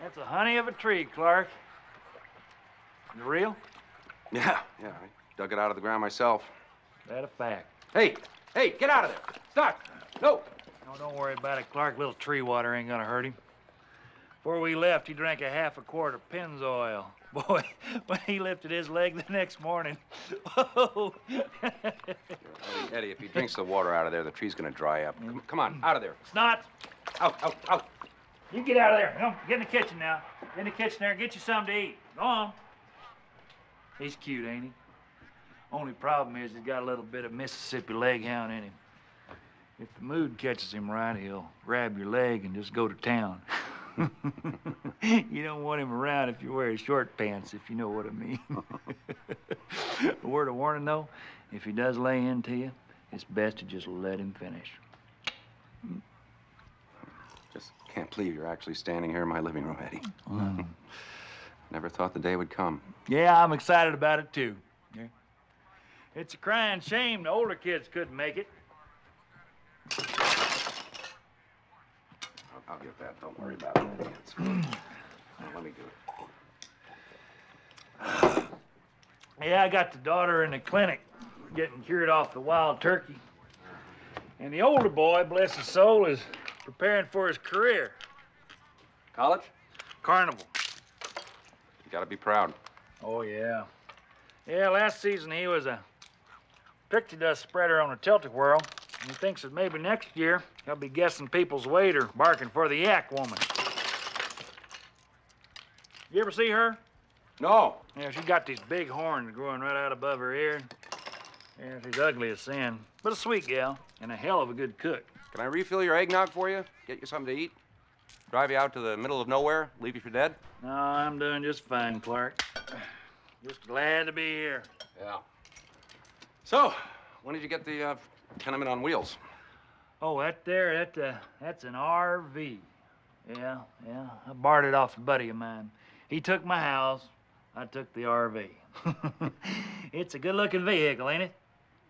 That's a honey of a tree, Clark. It real? Yeah, yeah. I dug it out of the ground myself. That a fact. Hey, hey, get out of there. Stop. No. No, don't worry about it, Clark. Little tree water ain't gonna hurt him. Before we left, he drank a half a quart of Pennzoil. Boy, when he lifted his leg the next morning, whoa! Eddie, Eddie, if he drinks the water out of there, the tree's gonna dry up. Come, come on, out of there. Snot, Out, out, out. You get out of there. Come, get in the kitchen now. Get in the kitchen there and get you something to eat. Go on. He's cute, ain't he? Only problem is he's got a little bit of Mississippi leg hound in him. If the mood catches him right, he'll grab your leg and just go to town. you don't want him around if you're wearing short pants, if you know what I mean. a word of warning, though, if he does lay into you, it's best to just let him finish. Just can't believe you're actually standing here in my living room, Eddie. Mm. Never thought the day would come. Yeah, I'm excited about it too. Yeah. It's a crying shame the older kids couldn't make it. I'll, I'll get that. Don't worry about it. It's fine. Now, let me do it. Yeah, I got the daughter in the clinic getting cured off the wild turkey. And the older boy, bless his soul, is preparing for his career. College? Carnival. You gotta be proud. Oh, yeah. Yeah, last season he was a pixie dust spreader on a tilt-a-whirl. And he thinks that maybe next year he'll be guessing people's weight or barking for the yak woman. You ever see her? No. Yeah, she got these big horns growing right out above her ear. Yeah, she's ugly as sin, but a sweet gal and a hell of a good cook. Can I refill your eggnog for you? Get you something to eat? Drive you out to the middle of nowhere? Leave you for dead? No, I'm doing just fine, Clark. Just glad to be here. Yeah. So, when did you get the uh, tenement on wheels? Oh, that there, that uh, that's an RV. Yeah, yeah. I borrowed it off a buddy of mine. He took my house. I took the RV. it's a good-looking vehicle, ain't it?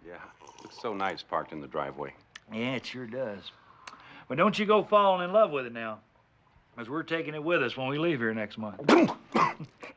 Yeah. Looks so nice parked in the driveway. Yeah, it sure does. But don't you go falling in love with it now, because we're taking it with us when we leave here next month.